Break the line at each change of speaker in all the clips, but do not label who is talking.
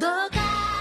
どうか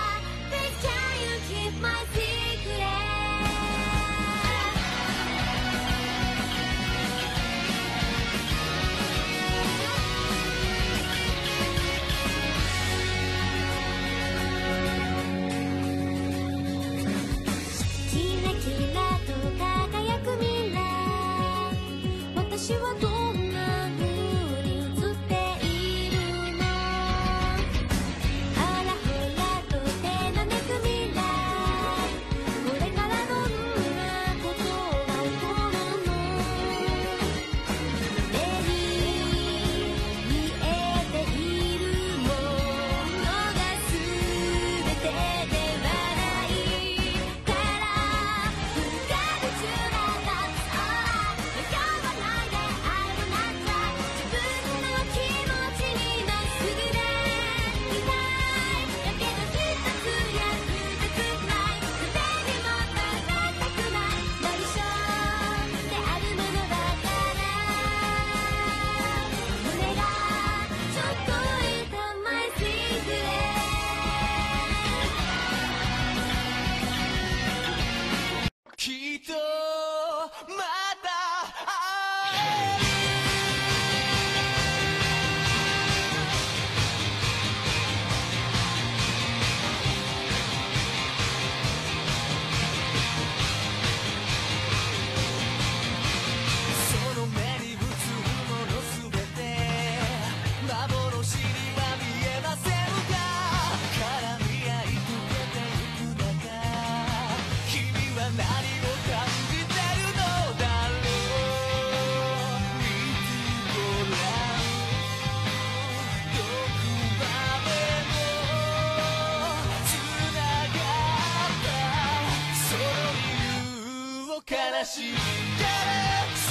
聞いた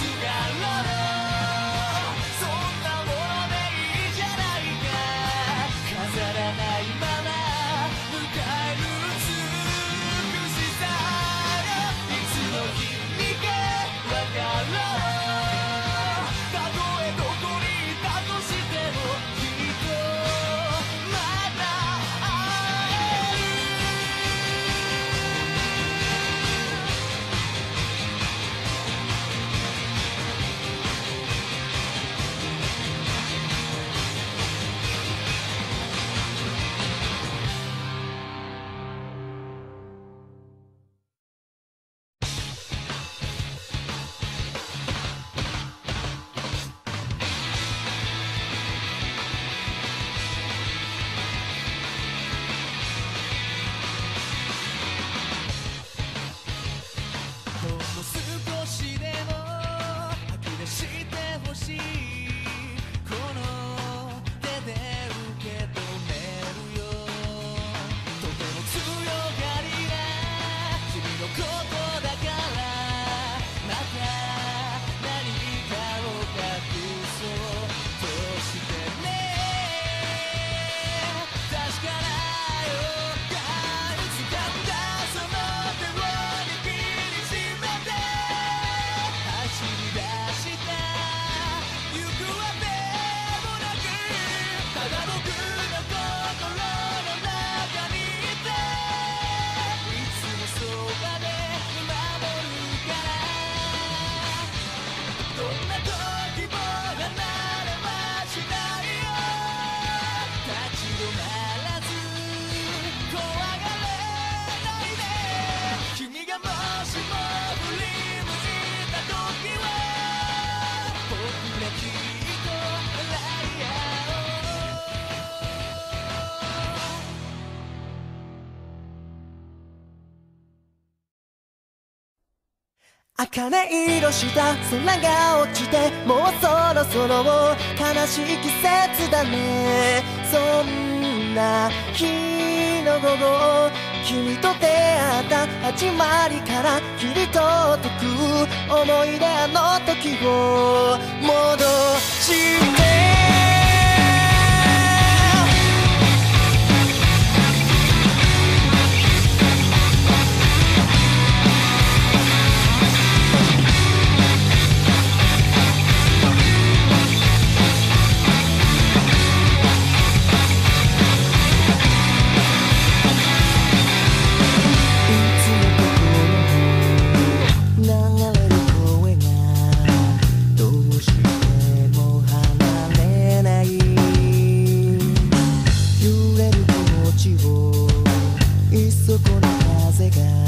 不敢
茜色した空が落ちてもうそろそろ悲しい季節だね。そんな日の午後君と出会った始まりから切り取っとく思い出あの時を。戻しを。いっそこの風が。